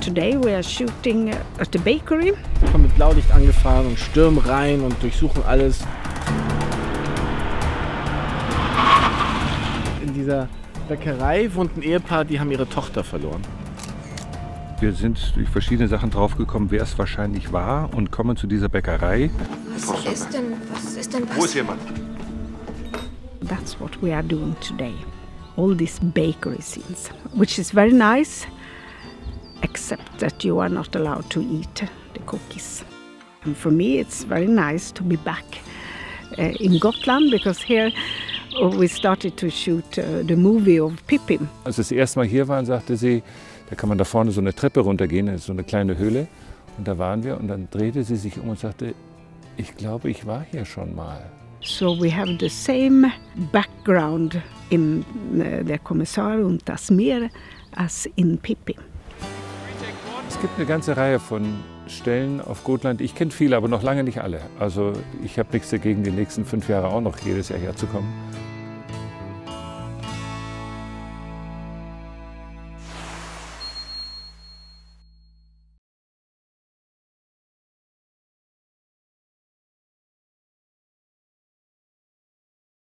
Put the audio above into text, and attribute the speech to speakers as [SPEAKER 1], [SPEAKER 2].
[SPEAKER 1] today we are shooting at the bakery.
[SPEAKER 2] Wir kommen mit Blaulicht angefahren und stürmen rein und durchsuchen alles. In dieser Bäckerei wohnt ein Ehepaar, die haben ihre Tochter verloren.
[SPEAKER 3] Wir sind durch verschiedene Sachen draufgekommen, wer es wahrscheinlich war und kommen zu dieser Bäckerei.
[SPEAKER 4] Was ist denn, was ist denn
[SPEAKER 3] Wo ist jemand?
[SPEAKER 1] That's what we are doing today. All these bakery scenes, which is very nice, except that you are not allowed to eat the cookies. And for me, it's very nice to be back uh, in Gotland because here uh, we started to shoot uh, the movie of Pippin.
[SPEAKER 3] Als wir das erste Mal hier waren, sagte sie, da kann man da vorne so eine Treppe runtergehen, das ist so eine kleine Höhle. Und da waren wir und dann drehte sie sich um und sagte, ich glaube, ich war hier schon mal.
[SPEAKER 1] So we have the same background in uh, der Kommissar und das Meer as in Pippi.
[SPEAKER 3] Es gibt eine ganze Reihe von Stellen auf Gotland. Ich kenne viele, aber noch lange nicht alle. Also ich habe nichts dagegen, die nächsten fünf Jahre auch noch jedes Jahr herzukommen.